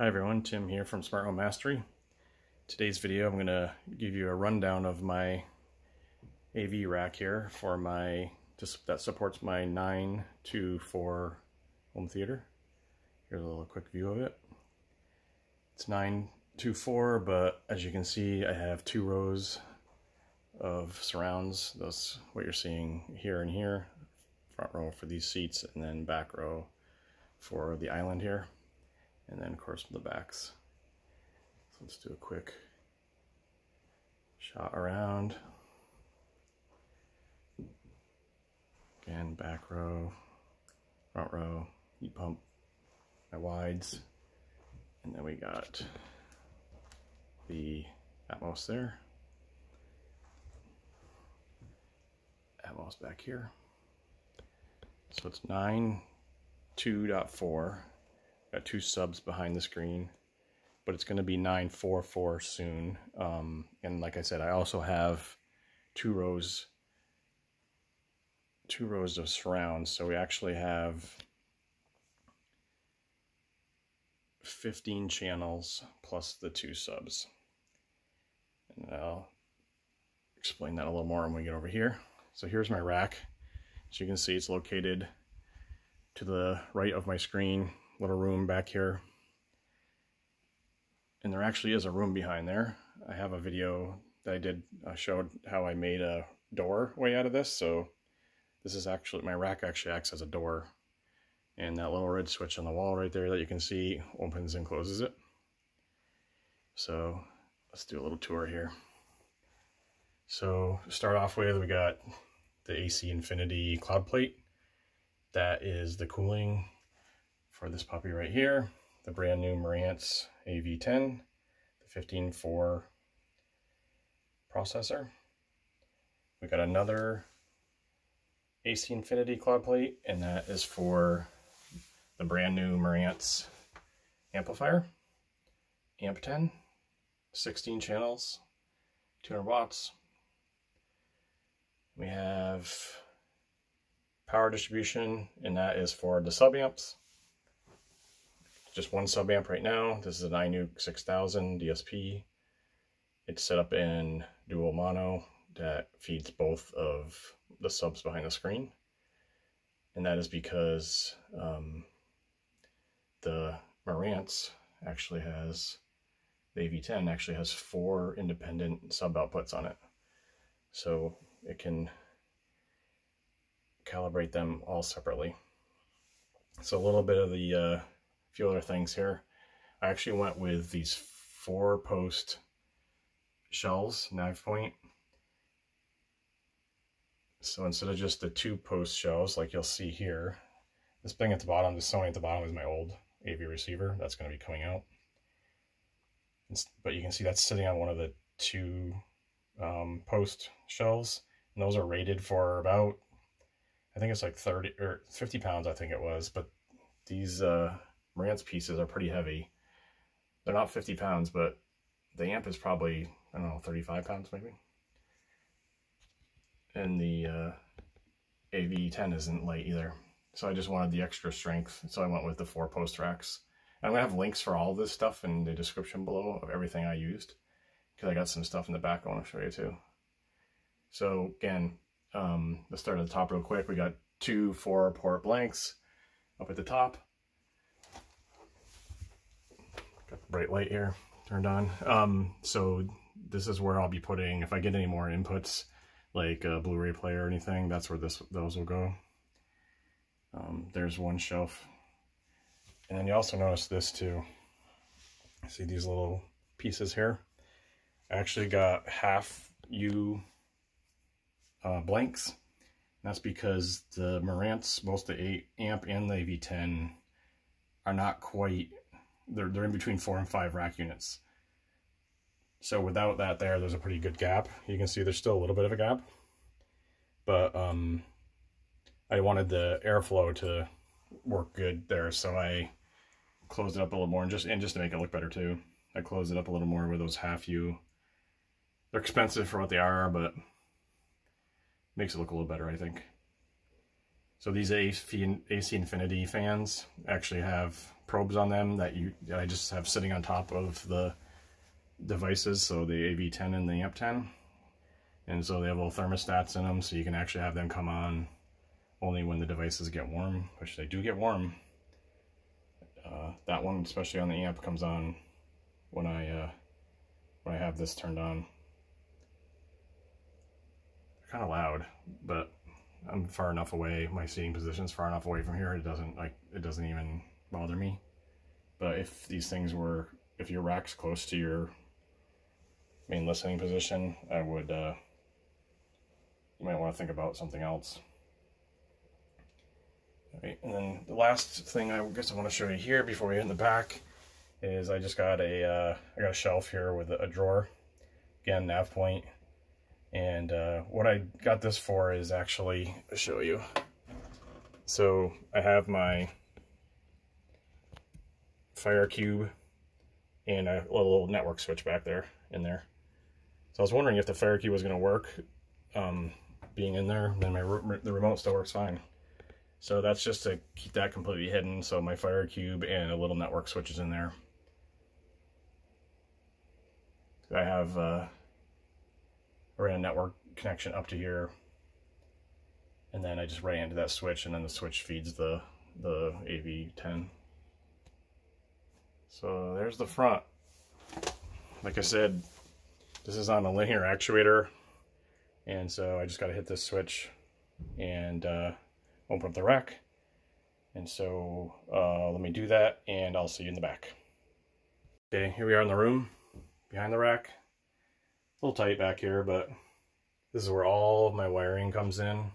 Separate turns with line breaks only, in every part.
Hi everyone, Tim here from Smart Home Mastery. Today's video I'm going to give you a rundown of my AV rack here for my just that supports my 9 to 4 home theater. Here's a little quick view of it. It's 9 to 4 but as you can see I have two rows of surrounds. That's what you're seeing here and here. Front row for these seats and then back row for the island here and then of course the backs. So let's do a quick shot around. Again, back row, front row, heat pump, my wides, and then we got the Atmos there. Atmos back here. So it's 9 2.4 Got two subs behind the screen, but it's going to be 944 soon. Um, and like I said, I also have two rows, two rows of surrounds. So we actually have 15 channels plus the two subs. And I'll explain that a little more when we get over here. So here's my rack. As you can see, it's located to the right of my screen little room back here. And there actually is a room behind there. I have a video that I did uh, showed how I made a doorway out of this. So this is actually, my rack actually acts as a door. And that little red switch on the wall right there that you can see opens and closes it. So let's do a little tour here. So to start off with, we got the AC Infinity cloud plate. That is the cooling for this puppy right here, the brand new Marantz AV10, the 15.4 processor. We got another AC Infinity quad plate, and that is for the brand new Marantz amplifier, amp 10, 16 channels, 200 watts. We have power distribution, and that is for the sub amps just one sub amp right now. This is an iNuke 6000 DSP. It's set up in dual mono that feeds both of the subs behind the screen. And that is because um, the Marantz actually has, the AV10 actually has four independent sub outputs on it. So it can calibrate them all separately. So a little bit of the uh, few other things here. I actually went with these four post shells, NavePoint. So instead of just the two post shells like you'll see here, this thing at the bottom, the Sony at the bottom is my old AV receiver. That's going to be coming out. It's, but you can see that's sitting on one of the two um, post shells. And those are rated for about, I think it's like 30 or 50 pounds, I think it was. But these uh, Marantz pieces are pretty heavy. They're not 50 pounds, but the amp is probably, I don't know, 35 pounds maybe. And the uh, AV10 isn't light either. So I just wanted the extra strength. So I went with the four post racks. I'm going to have links for all this stuff in the description below of everything I used. Because I got some stuff in the back I want to show you too. So again, um, let's start at the top real quick. We got two four port blanks up at the top. Got the bright light here turned on. Um, so this is where I'll be putting, if I get any more inputs, like a Blu-ray player or anything, that's where this those will go. Um, there's one shelf. And then you also notice this too. See these little pieces here? I actually got half U uh, blanks. That's because the Marantz, both the 8 amp and the AV10 are not quite they're, they're in between four and five rack units. So without that there, there's a pretty good gap. You can see there's still a little bit of a gap. But um, I wanted the airflow to work good there, so I closed it up a little more, and just and just to make it look better too. I closed it up a little more with those half U. They're expensive for what they are, but makes it look a little better, I think. So these AC, AC Infinity fans actually have probes on them that you I just have sitting on top of the devices, so the AV10 and the AMP10. And so they have little thermostats in them, so you can actually have them come on only when the devices get warm, which they do get warm. Uh, that one, especially on the amp, comes on when I uh, when I have this turned on. They're Kind of loud, but I'm far enough away. My seating position is far enough away from here. It doesn't like it doesn't even bother me. But if these things were, if your rack's close to your main listening position, I would. Uh, you might want to think about something else. Right, and then the last thing I guess I want to show you here before we in the back is I just got a uh, I got a shelf here with a, a drawer, again NavePoint, and uh, what I got this for is actually I'll show you. So I have my fire cube and a little network switch back there in there. So I was wondering if the fire cube was going to work um, being in there, then my the remote still works fine. So that's just to keep that completely hidden. So my fire cube and a little network switch is in there. I have uh, a ran a network connection up to here. And then I just ran into that switch and then the switch feeds the, the AV10. So there's the front. Like I said, this is on a linear actuator. And so I just got to hit this switch and uh, open up the rack. And so uh, let me do that and I'll see you in the back. Okay, here we are in the room behind the rack. A little tight back here, but this is where all of my wiring comes in.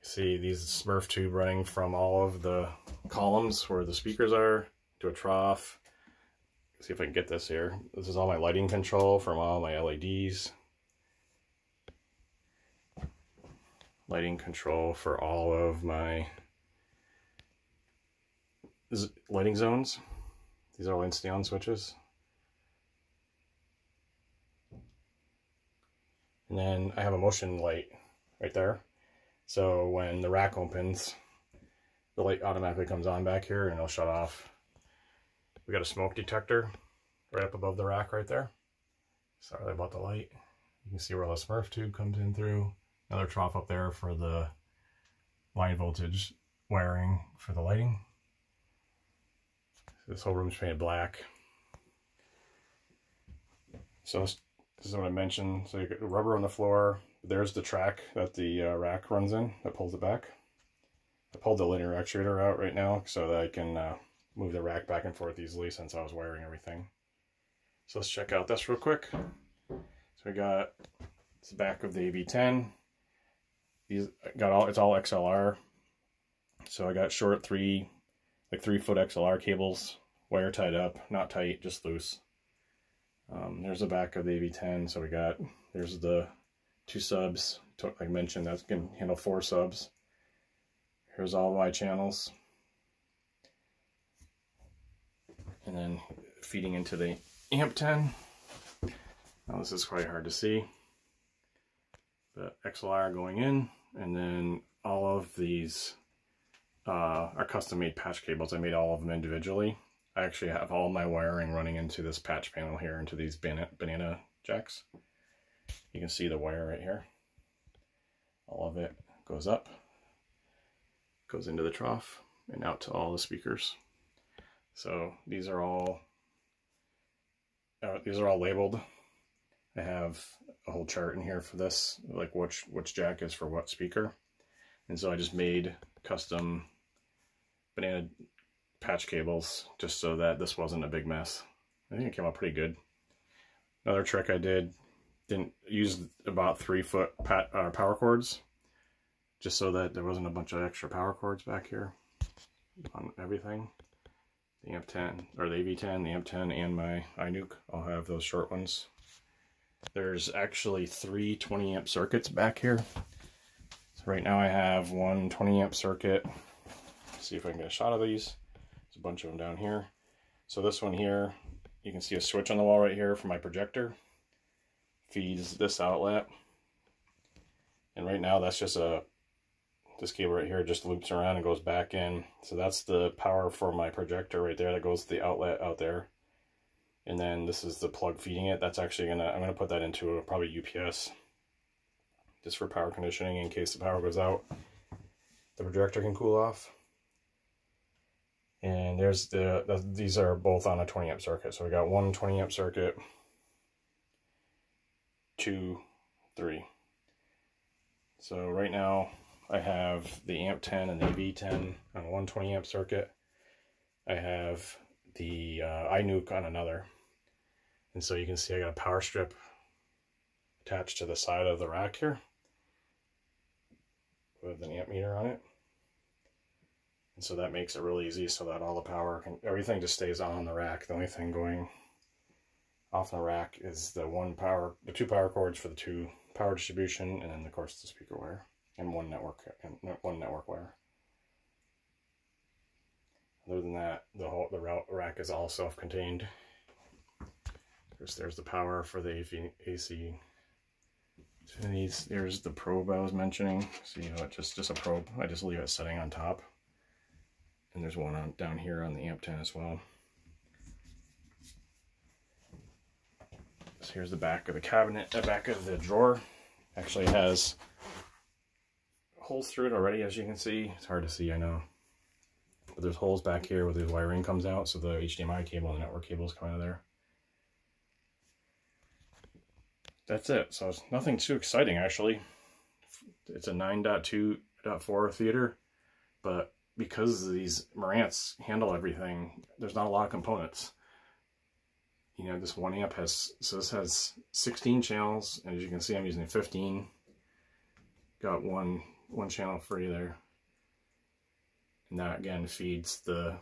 See these Smurf tube running from all of the columns where the speakers are to a trough. See if I can get this here. This is all my lighting control from all my LEDs. lighting control for all of my lighting zones. These are all Insteon switches. And then I have a motion light right there. So when the rack opens, the light automatically comes on back here and it'll shut off. We got a smoke detector right up above the rack right there. Sorry about the light. You can see where the Smurf tube comes in through. Another trough up there for the line voltage wiring for the lighting. This whole room's painted black. So this is what I mentioned. So you got rubber on the floor. There's the track that the uh, rack runs in that pulls it back. I pulled the linear actuator out right now so that I can uh, move the rack back and forth easily since I was wiring everything. So let's check out this real quick. So we got it's the back of the AV10. These got all it's all XLR. So I got short three, like three foot XLR cables, wire tied up, not tight, just loose. Um, there's the back of the AV10. So we got there's the two subs. Like I mentioned, that can handle four subs. Here's all my channels. And then feeding into the amp 10. Now this is quite hard to see. The XLR going in and then all of these uh, are custom made patch cables. I made all of them individually. I actually have all my wiring running into this patch panel here, into these banana, banana jacks. You can see the wire right here. All of it goes up, goes into the trough, and out to all the speakers. So these are all uh, these are all labeled I have a whole chart in here for this, like which, which jack is for what speaker. And so I just made custom banana patch cables just so that this wasn't a big mess. I think it came out pretty good. Another trick I did, didn't use about three foot pat, uh, power cords just so that there wasn't a bunch of extra power cords back here on everything. The AMP10, or the AV10, the AMP10, and my iNuke, I'll have those short ones. There's actually three 20 amp circuits back here. So right now I have one 20 amp circuit. Let's see if I can get a shot of these. There's a bunch of them down here. So this one here, you can see a switch on the wall right here for my projector. Feeds this outlet. And right now that's just a this cable right here just loops around and goes back in. So that's the power for my projector right there that goes to the outlet out there. And then this is the plug feeding it. That's actually gonna, I'm gonna put that into a, probably UPS just for power conditioning in case the power goes out. The projector can cool off. And there's the, the, these are both on a 20 amp circuit. So we got one 20 amp circuit, two, three. So right now I have the amp 10 and the V10 on a 120 amp circuit. I have the uh, iNuke on another. And so you can see I got a power strip attached to the side of the rack here with an amp meter on it. And so that makes it really easy so that all the power, can, everything just stays on the rack. The only thing going off the rack is the one power, the two power cords for the two power distribution, and then of course the speaker wire, and one network, and one network wire. Other than that, the whole the rack is all self-contained. There's there's the power for the AC. These there's the probe I was mentioning. So you know, it's just just a probe. I just leave it sitting on top. And there's one on down here on the amp 10 as well. So here's the back of the cabinet, the back of the drawer. Actually has holes through it already, as you can see. It's hard to see, I know. But there's holes back here where the wiring comes out, so the HDMI cable and the network cables come out of there. That's it. So it's nothing too exciting, actually. It's a 9.2.4 theater, but because these Marantz handle everything, there's not a lot of components. You know, this one amp has, so this has 16 channels, and as you can see, I'm using 15. Got one, one channel free there. And that again feeds the,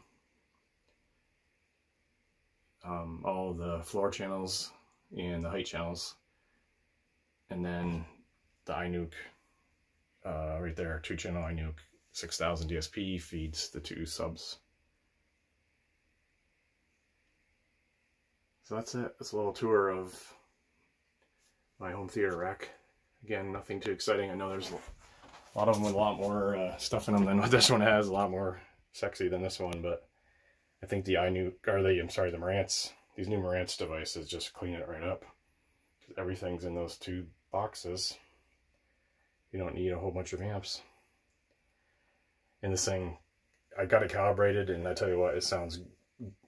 um, all the floor channels and the height channels. And then the iNuke, uh, right there, two channel iNuke 6000 DSP feeds the two subs. So that's it. It's a little tour of my home theater rack. Again, nothing too exciting. I know there's a lot of them with a lot more uh, stuff in them than what this one has. A lot more sexy than this one, but I think the iNuke, or the, I'm sorry, the Marantz, these new Marantz devices just clean it right up. Everything's in those two boxes. You don't need a whole bunch of amps and this thing, I got it calibrated and I tell you what, it sounds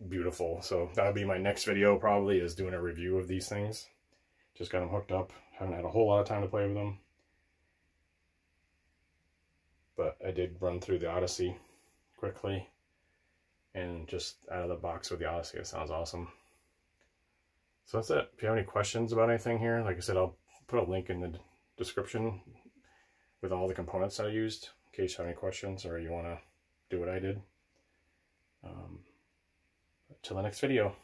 beautiful. So that'll be my next video probably is doing a review of these things. Just got them hooked up. Haven't had a whole lot of time to play with them. But I did run through the Audyssey quickly. And just out of the box with the Audyssey, it sounds awesome. So that's it. If you have any questions about anything here, like I said, I'll put a link in the description with all the components I used in case you have any questions or you want to do what I did. Um, till the next video.